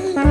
Bye.